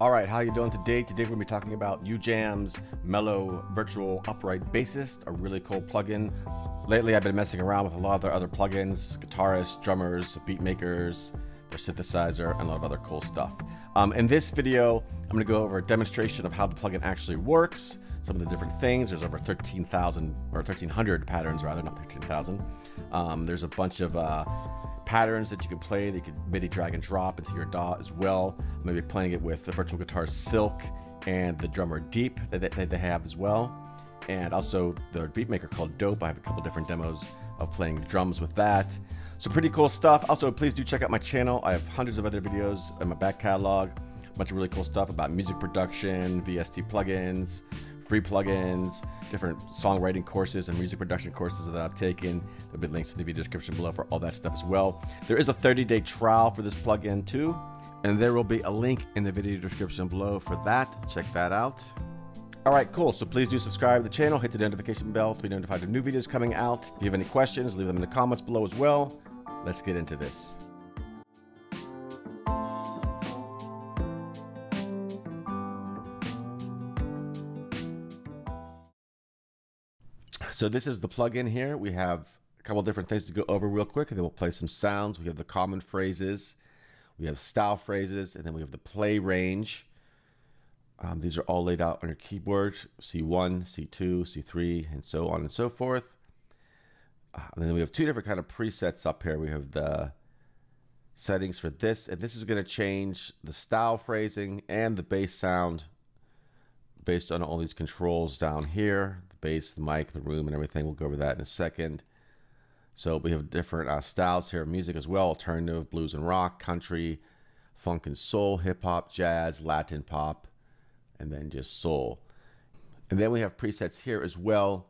All right, how you doing today? Today we're gonna be talking about UJAM's Mellow Virtual Upright Bassist, a really cool plugin. Lately I've been messing around with a lot of their other plugins, guitarists, drummers, beat makers, their synthesizer, and a lot of other cool stuff. Um, in this video, I'm gonna go over a demonstration of how the plugin actually works, some of the different things. There's over 13,000 or 1,300 patterns rather, not 13,000. Um, there's a bunch of uh, patterns that you can play that you can MIDI drag and drop into your DAW as well. I'm going to be playing it with the virtual guitar Silk and the drummer Deep that they, that they have as well. And also the beatmaker called Dope. I have a couple different demos of playing drums with that. So pretty cool stuff. Also, please do check out my channel. I have hundreds of other videos in my back catalog. A bunch of really cool stuff about music production, VST plugins, free plugins, different songwriting courses and music production courses that I've taken. There'll be links in the video description below for all that stuff as well. There is a 30 day trial for this plugin too, and there will be a link in the video description below for that. Check that out. All right, cool. So please do subscribe to the channel, hit the notification bell to be notified of new videos coming out. If you have any questions, leave them in the comments below as well. Let's get into this. So this is the plugin here. We have a couple different things to go over real quick, and then we'll play some sounds. We have the common phrases, we have style phrases, and then we have the play range. Um, these are all laid out on your keyboard, C1, C2, C3, and so on and so forth. Uh, and then we have two different kind of presets up here. We have the settings for this, and this is going to change the style phrasing and the bass sound based on all these controls down here the bass, the mic, the room, and everything. We'll go over that in a second. So we have different uh, styles here of music as well alternative, blues and rock, country, funk and soul, hip hop, jazz, Latin pop, and then just soul. And then we have presets here as well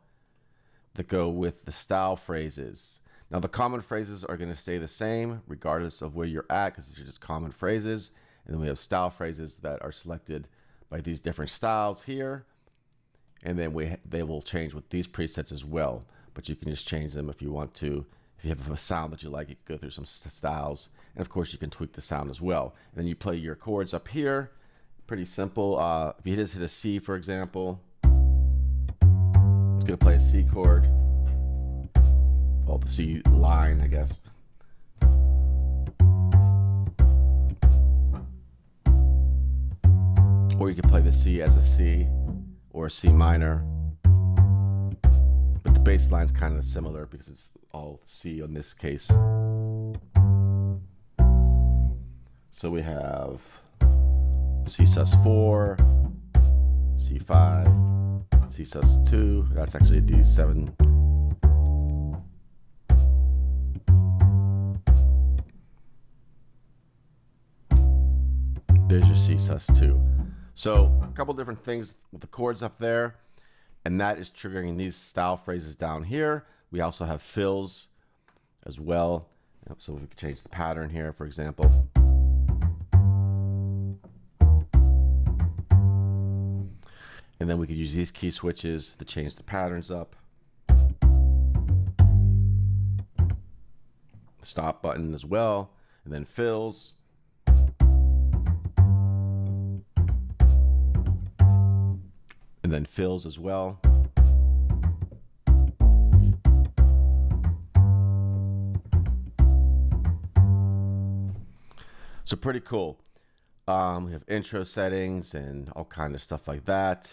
that go with the style phrases. Now, the common phrases are going to stay the same regardless of where you're at because these are just common phrases. And then we have style phrases that are selected by these different styles here and then we they will change with these presets as well. But you can just change them if you want to. If you have a sound that you like, you can go through some styles, and of course you can tweak the sound as well. And then you play your chords up here. Pretty simple. Uh, if you just hit a C, for example, it's gonna play a C chord. Well, the C line, I guess. Or you can play the C as a C or C minor. But the bass line's kind of similar because it's all C in this case. So we have C sus4, C5, C sus2. That's actually a D7. There's your C sus2. So a couple different things with the chords up there, and that is triggering these style phrases down here. We also have fills as well. So we can change the pattern here, for example. And then we could use these key switches to change the patterns up. Stop button as well, and then fills. And then fills as well. So pretty cool. Um, we have intro settings and all kind of stuff like that.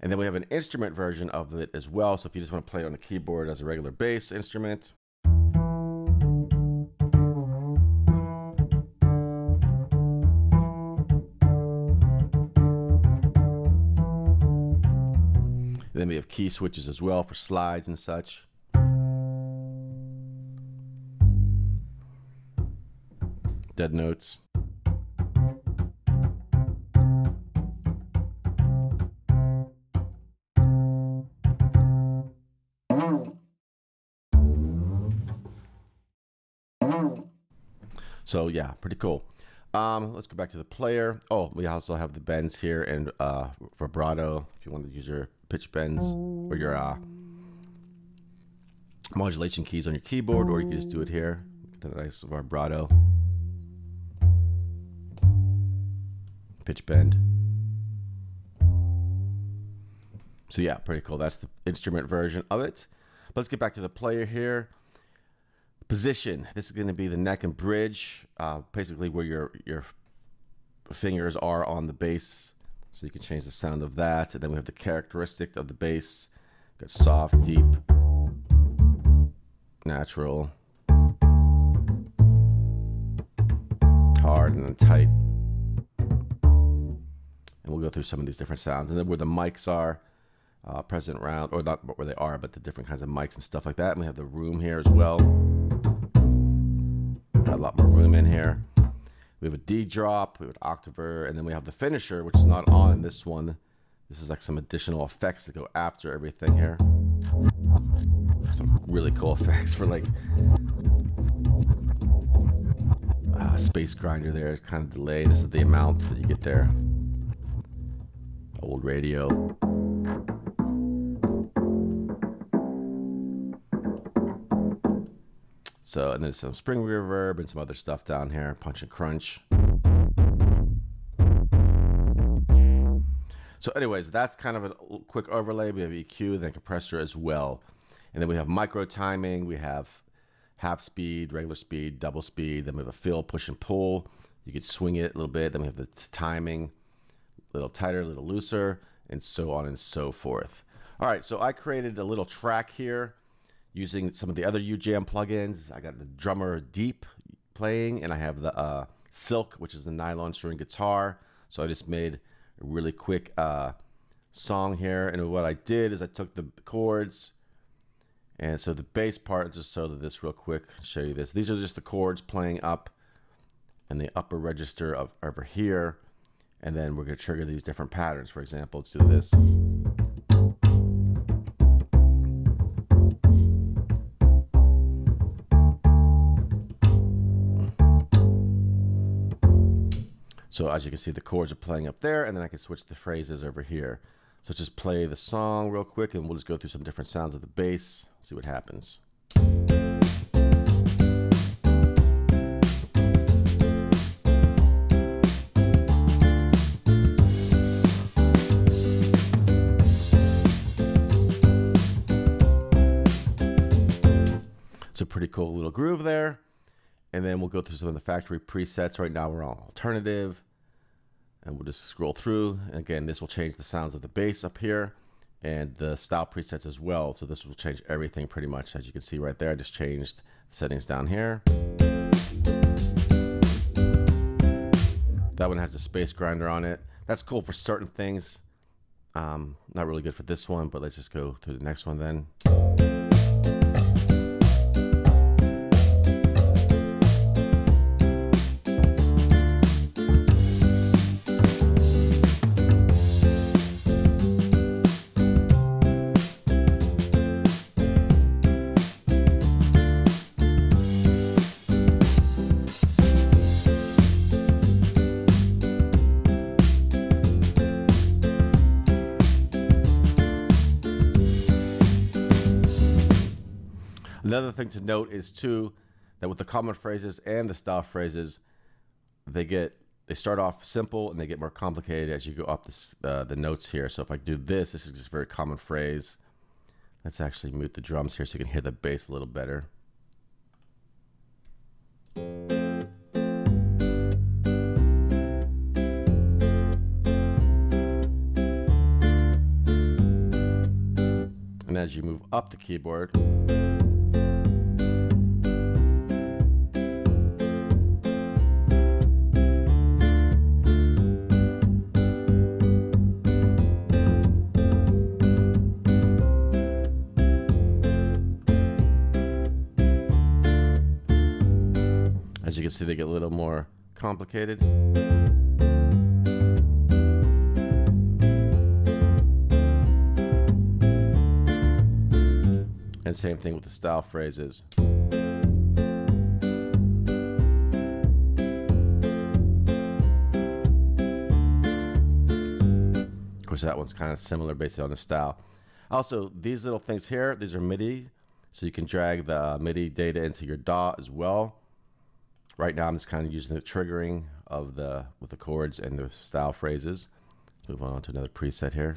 And then we have an instrument version of it as well. So if you just want to play it on a keyboard as a regular bass instrument, then we have key switches as well for slides and such. Dead notes. So yeah, pretty cool. Um, let's go back to the player. Oh, we also have the bends here and uh, vibrato if you want to use your pitch bends or your uh, modulation keys on your keyboard, or you can just do it here. That nice vibrato. Pitch bend. So yeah, pretty cool. That's the instrument version of it. But let's get back to the player here. Position. This is going to be the neck and bridge, uh, basically where your your fingers are on the bass so you can change the sound of that. And then we have the characteristic of the bass. Got soft, deep, natural, hard, and then tight. And we'll go through some of these different sounds. And then where the mics are, uh, present round, or not where they are, but the different kinds of mics and stuff like that. And we have the room here as well. Got a lot more room in here. We have a D drop, we have an octaver, and then we have the finisher, which is not on this one. This is like some additional effects that go after everything here. Some really cool effects for like uh, space grinder there. It's kind of delay. This is the amount that you get there. Old radio. So, and there's some spring reverb and some other stuff down here, punch and crunch. So anyways, that's kind of a quick overlay. We have EQ, then compressor as well. And then we have micro timing, we have half speed, regular speed, double speed. Then we have a fill, push and pull. You could swing it a little bit. Then we have the timing, a little tighter, a little looser, and so on and so forth. All right, so I created a little track here using some of the other UJAM plugins. I got the drummer deep playing, and I have the uh, silk, which is the nylon string guitar. So I just made a really quick uh, song here. And what I did is I took the chords, and so the bass part, just so that this real quick, show you this. These are just the chords playing up in the upper register of over here. And then we're going to trigger these different patterns. For example, let's do this. So as you can see, the chords are playing up there, and then I can switch the phrases over here. So just play the song real quick, and we'll just go through some different sounds of the bass, see what happens. It's a pretty cool little groove there. And then we'll go through some of the factory presets. Right now we're on alternative and we'll just scroll through. Again, this will change the sounds of the bass up here and the style presets as well. So this will change everything pretty much. As you can see right there, I just changed the settings down here. That one has a space grinder on it. That's cool for certain things. Um, not really good for this one, but let's just go to the next one then. Another thing to note is too that with the common phrases and the style phrases, they get they start off simple and they get more complicated as you go up this, uh, the notes here. So if I do this, this is just a very common phrase. Let's actually mute the drums here so you can hear the bass a little better. And as you move up the keyboard, can see, they get a little more complicated. And same thing with the style phrases. Of course, that one's kind of similar based on the style. Also, these little things here, these are MIDI, so you can drag the uh, MIDI data into your DAW as well. Right now, I'm just kind of using the triggering of the with the chords and the style phrases. Let's move on to another preset here.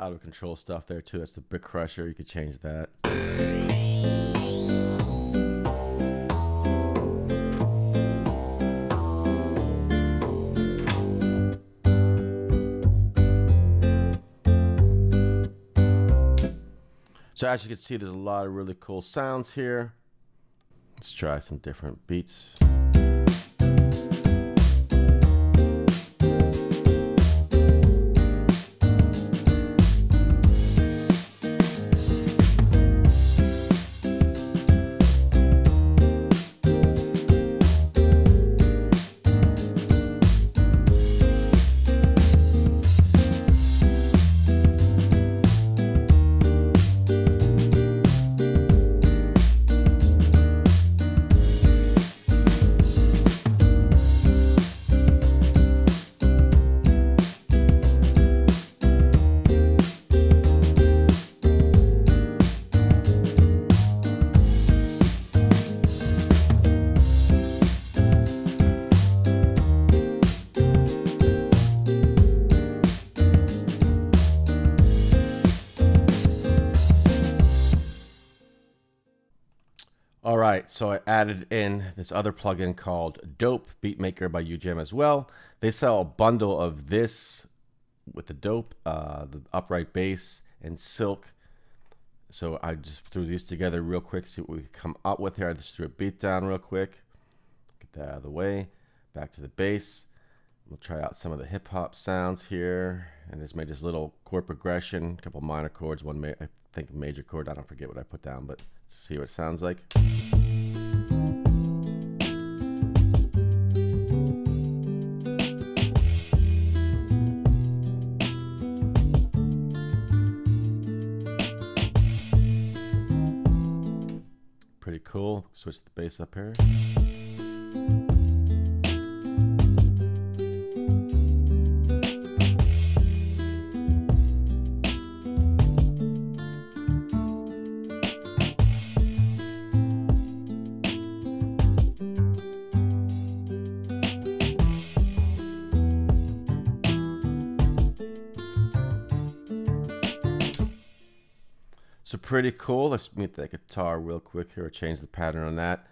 Out of control stuff there too. That's the Brick Crusher. You could change that. So as you can see, there's a lot of really cool sounds here. Let's try some different beats. Right, so I added in this other plugin called Dope Beatmaker by UJAM as well. They sell a bundle of this with the Dope, uh, the upright bass, and Silk. So I just threw these together real quick, see what we can come up with here. I just threw a beat down real quick. Get that out of the way. Back to the bass. We'll try out some of the hip hop sounds here, and just made this little chord progression, a couple minor chords, one may I think major chord. I don't forget what I put down, but see what it sounds like. Switch the bass up here. Pretty cool. Let's mute that guitar real quick here. Change the pattern on that.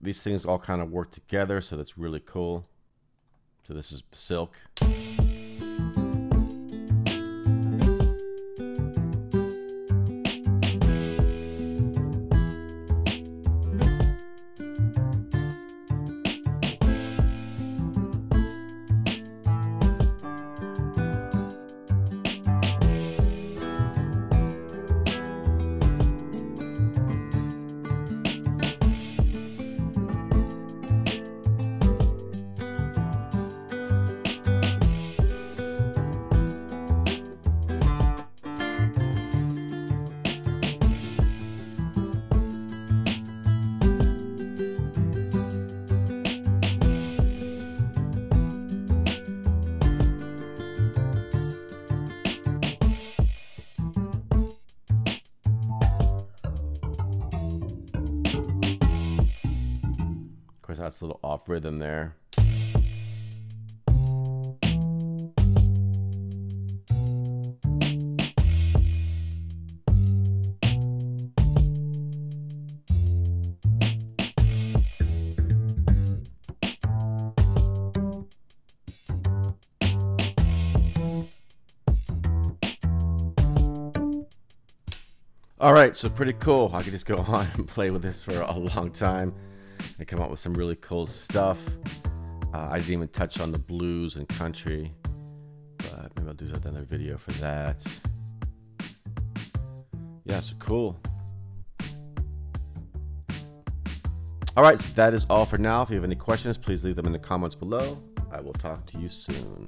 These things all kind of work together, so that's really cool. So this is Silk. Little off rhythm there. All right, so pretty cool. I could just go on and play with this for a long time and come up with some really cool stuff. Uh, I didn't even touch on the blues and country, but maybe I'll do another video for that. Yeah, so cool. All right, so that is all for now. If you have any questions, please leave them in the comments below. I will talk to you soon.